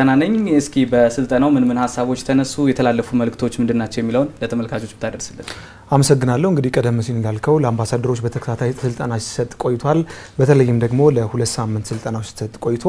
ና ነኝ። እስኪ በስልጠናው ምን ምን ሀሳቦች ተነሱ፣ የተላለፉ መልእክቶች ምንድን ናቸው የሚለውን ለተመልካቾች ብታደርስልን። አመሰግናለሁ። እንግዲህ ቀደም ሲል እንዳልከው ለአምባሳደሮች በተከታታይ ስልጠና ሲሰጥ ቆይቷል። በተለይም ደግሞ ለሁለት ሳምንት ስልጠና ሲሰጥ ቆይቶ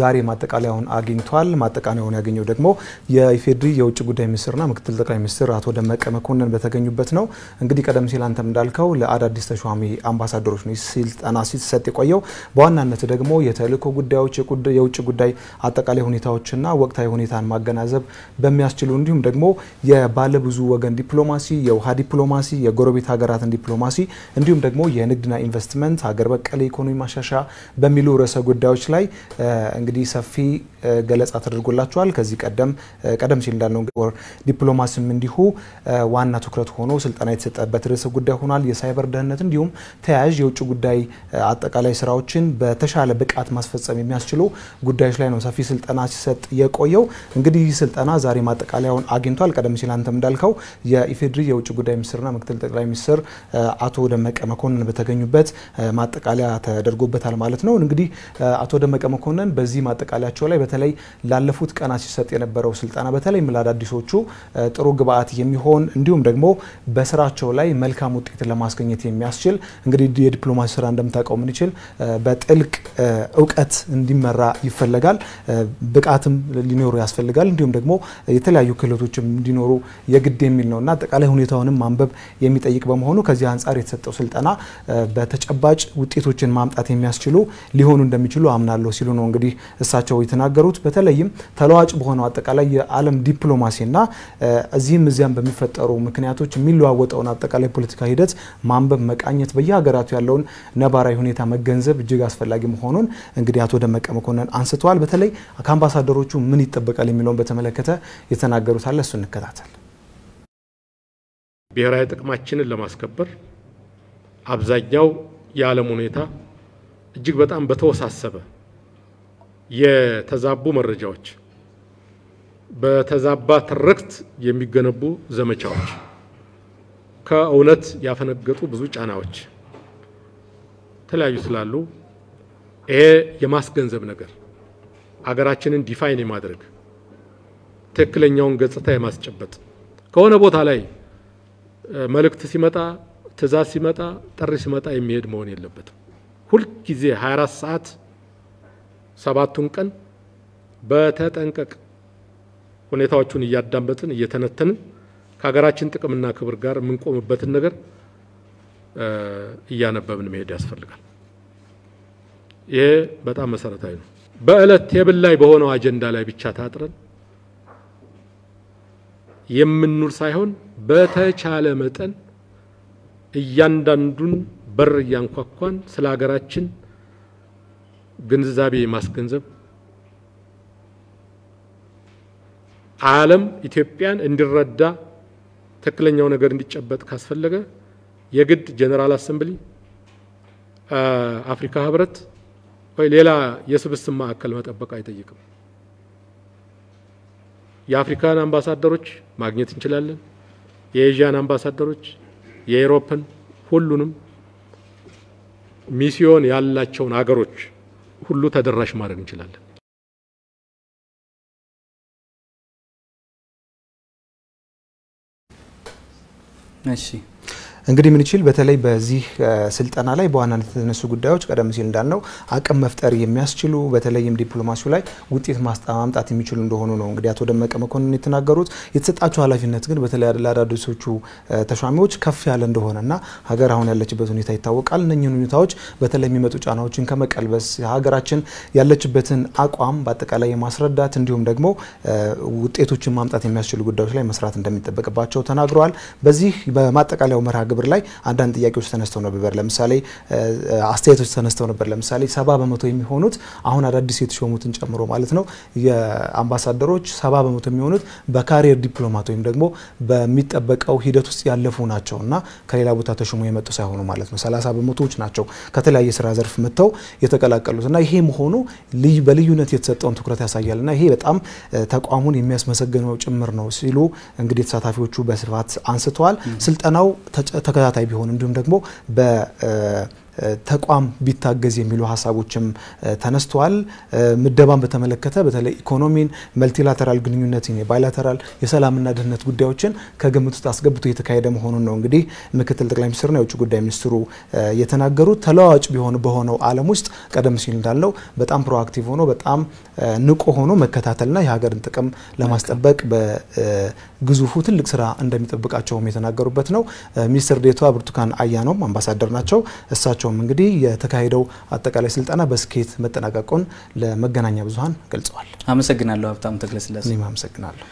ዛሬ ማጠቃለያውን አግኝቷል። ማጠቃለያውን ያገኘው ደግሞ የኢፌዴሪ የውጭ ጉዳይ ሚኒስትርና ምክትል ጠቅላይ ሚኒስትር አቶ ደመቀ መኮንን በተገኙበት ነው። እንግዲህ ቀደም ሲል አንተም እንዳልከው ለአዳዲስ ተሿሚ አምባሳደሮች ነው ስልጠና ሲሰጥ የቆየው። በዋናነት ደግሞ የተልእኮ ጉዳዮች፣ የውጭ ጉዳይ አጠቃላይ ሁኔታዎችና ወቅታዊ ሁኔታን ማገናዘብ በሚያስችሉ እንዲሁም ደግሞ የባለብዙ ወገን ዲፕሎማሲ፣ የውሃ ዲፕሎማሲ የጎረቤት ሀገራትን ዲፕሎማሲ እንዲሁም ደግሞ የንግድና ኢንቨስትመንት ሀገር በቀል ኢኮኖሚ ማሻሻያ በሚሉ ርዕሰ ጉዳዮች ላይ እንግዲህ ሰፊ ገለጻ ተደርጎላቸዋል። ከዚህ ቀደም ቀደም ሲል እንዳልነው ዲፕሎማሲም እንዲሁ ዋና ትኩረት ሆኖ ስልጠና የተሰጠበት ርዕሰ ጉዳይ ሆኗል። የሳይበር ደህንነት እንዲሁም ተያያዥ የውጭ ጉዳይ አጠቃላይ ስራዎችን በተሻለ ብቃት ማስፈጸም የሚያስችሉ ጉዳዮች ላይ ነው ሰፊ ስልጠና ሲሰጥ የቆየው። እንግዲህ ይህ ስልጠና ዛሬ ማጠቃለያውን አግኝቷል። ቀደም ሲል አንተም እንዳልከው የኢፌዴሪ የውጭ ጉዳይ ሚኒስትርና ምክትል ጠቅላይ ሚኒስትር አቶ ደመቀ መኮንን በተገኙበት ማጠቃለያ ተደርጎበታል ማለት ነው። እንግዲህ አቶ ደመቀ መኮንን በዚህ ማጠቃለያቸው ላይ በተለይ ላለፉት ቀናት ሲሰጥ የነበረው ስልጠና በተለይ ለአዳዲሶቹ ጥሩ ግብአት የሚሆን እንዲሁም ደግሞ በስራቸው ላይ መልካም ውጤት ለማስገኘት የሚያስችል እንግዲህ የዲፕሎማሲ ስራ እንደምታውቀው ምን ይችል በጥልቅ እውቀት እንዲመራ ይፈለጋል። ብቃትም ሊኖሩ ያስፈልጋል። እንዲሁም ደግሞ የተለያዩ ክህሎቶችም እንዲኖሩ የግድ የሚል ነው እና አጠቃላይ ሁኔታውንም ማንበብ የሚጠይቅ በመሆኑ ከዚህ አንጻር የተሰጠው ስልጠና በተጨባጭ ውጤቶችን ማምጣት የሚያስችሉ ሊሆኑ እንደሚችሉ አምናለሁ ሲሉ ነው እንግዲህ እሳቸው የተናገሩት። በተለይም ተለዋጭ በሆነው አጠቃላይ የዓለም ዲፕሎማሲና እዚህም እዚያም በሚፈጠሩ ምክንያቶች የሚለዋወጠውን አጠቃላይ ፖለቲካ ሂደት ማንበብ፣ መቃኘት፣ በየሀገራቱ ያለውን ነባራዊ ሁኔታ መገንዘብ እጅግ አስፈላጊ መሆኑን እንግዲህ አቶ ደመቀ መኮንን አንስተዋል። በተለይ ከአምባሳደሮቹ ምን ይጠበቃል የሚለውን በተመለከተ የተናገሩት አለ። እሱ እንከታተል። ብሔራዊ ጥቅማችንን ለማስከበር አብዛኛው የዓለም ሁኔታ እጅግ በጣም በተወሳሰበ የተዛቡ መረጃዎች፣ በተዛባ ትርክት የሚገነቡ ዘመቻዎች፣ ከእውነት ያፈነገጡ ብዙ ጫናዎች የተለያዩ ስላሉ ይሄ የማስገንዘብ ነገር አገራችንን define የማድረግ ትክክለኛውን ገጽታ የማስጨበጥ ከሆነ ቦታ ላይ መልእክት ሲመጣ ትዕዛዝ ሲመጣ ጥሪ ሲመጣ የሚሄድ መሆን የለበትም። ሁልጊዜ 24 ሰዓት ሰባቱን ቀን በተጠንቀቅ ሁኔታዎቹን እያዳመጥን እየተነተንን ከሀገራችን ጥቅምና ክብር ጋር የምንቆምበትን ነገር እያነበብን መሄድ ያስፈልጋል። ይሄ በጣም መሰረታዊ ነው። በዕለት ቴብል ላይ በሆነው አጀንዳ ላይ ብቻ ታጥረን የምንውል ሳይሆን በተቻለ መጠን እያንዳንዱን በር እያንኳኳን ስለ ሀገራችን ግንዛቤ ማስገንዘብ ዓለም ኢትዮጵያን እንዲረዳ ትክክለኛው ነገር እንዲጨበጥ ካስፈለገ የግድ ጄኔራል አሰምብሊ፣ አፍሪካ ህብረት ሌላ የስብስብ ማዕከል መጠበቅ አይጠይቅም። የአፍሪካን አምባሳደሮች ማግኘት እንችላለን። የኤዥያን አምባሳደሮች፣ የኤሮፕን ሁሉንም ሚስዮን ያላቸውን አገሮች ሁሉ ተደራሽ ማድረግ እንችላለን። እሺ እንግዲህ ምን ይችል በተለይ በዚህ ስልጠና ላይ በዋናነት የተነሱ ጉዳዮች ቀደም ሲል እንዳልነው አቅም መፍጠር የሚያስችሉ በተለይም ዲፕሎማሲው ላይ ውጤት ማምጣት የሚችሉ እንደሆኑ ነው እንግዲህ አቶ ደመቀ መኮንን የተናገሩት። የተሰጣቸው ኃላፊነት ግን በተለይ ለአዳዲሶቹ ተሿሚዎች ከፍ ያለ እንደሆነና ሀገር አሁን ያለችበት ሁኔታ ይታወቃል። እነኝህን ሁኔታዎች በተለይ የሚመጡ ጫናዎችን ከመቀልበስ ሀገራችን ያለችበትን አቋም በአጠቃላይ የማስረዳት እንዲሁም ደግሞ ውጤቶችን ማምጣት የሚያስችሉ ጉዳዮች ላይ መስራት እንደሚጠበቅባቸው ተናግረዋል። በዚህ በማጠቃለያው መርሃ ግብር ላይ አንዳንድ ጥያቄዎች ተነስተው ነበር። ለምሳሌ አስተያየቶች ተነስተው ነበር። ለምሳሌ ሰባ በመቶ የሚሆኑት አሁን አዳዲስ የተሾሙትን ጨምሮ ማለት ነው የአምባሳደሮች ሰባ በመቶ የሚሆኑት በካሪየር ዲፕሎማት ወይም ደግሞ በሚጠበቀው ሂደት ውስጥ ያለፉ ናቸው እና ከሌላ ቦታ ተሾሞ የመጡ ሳይሆኑ ማለት ነው። ሰላሳ በመቶዎች ናቸው ከተለያየ ስራ ዘርፍ መጥተው የተቀላቀሉት እና ይሄ መሆኑ በልዩነት የተሰጠውን ትኩረት ያሳያል እና ይሄ በጣም ተቋሙን የሚያስመሰግነው ጭምር ነው ሲሉ እንግዲህ ተሳታፊዎቹ በስፋት አንስተዋል። ስልጠናው ተከታታይ ቢሆን እንዲሁም ደግሞ ተቋም ቢታገዝ የሚሉ ሀሳቦችም ተነስተዋል። ምደባን በተመለከተ በተለይ ኢኮኖሚን፣ multilateral ግንኙነትን፣ የ bilateral የሰላምና ደህንነት ጉዳዮችን ከግምት ውስጥ አስገብቶ የተካሄደ መሆኑን ነው እንግዲህ ምክትል ጠቅላይ ሚኒስትሩና የውጭ ጉዳይ ሚኒስትሩ የተናገሩት። ተለዋዋጭ ቢሆን በሆነው ዓለም ውስጥ ቀደም ሲል እንዳለው በጣም proactive ሆኖ በጣም ንቁ ሆኖ መከታተልና የሀገርን ጥቅም ለማስጠበቅ በግዙፉ ትልቅ ስራ እንደሚጠብቃቸውም የተናገሩበት ነው። ሚኒስትር ዴኤታዋ ብርቱካን አያኖም አምባሳደር ናቸው። እሳቸውም እንግዲህ የተካሄደው አጠቃላይ ስልጠና በስኬት መጠናቀቁን ለመገናኛ ብዙኃን ገልጸዋል። አመሰግናለሁ ሀብታሙ ተክለስላሴ። እኔም አመሰግናለሁ።